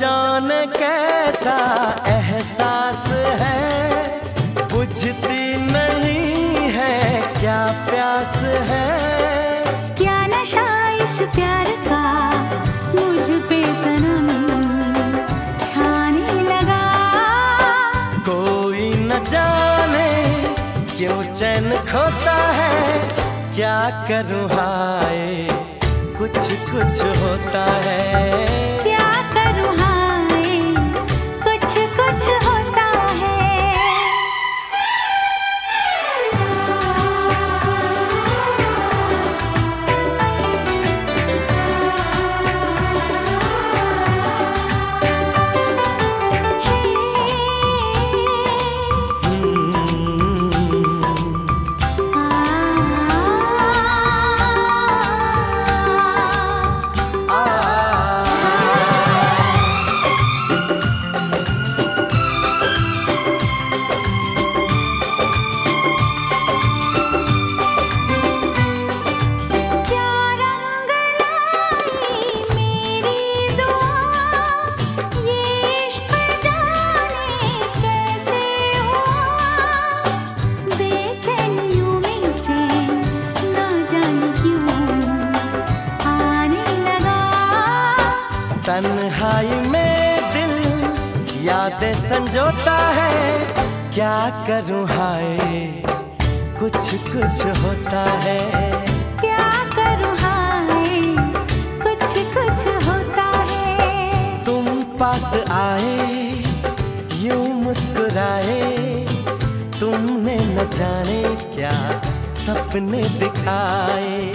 जाने कैसा एहसास है बुझती क्या करूँ हाय? कुछ कुछ होता है। क्या करूँ तन्हाई में दिल यादें संजोता है। क्या करूँ हाय? कुछ कुछ होता है। क्या करूँ हाय? कुछ कुछ होता है। तुम पास आए यूँ मुस्कुराए। तुमने न जाने क्या सपने दिखाए।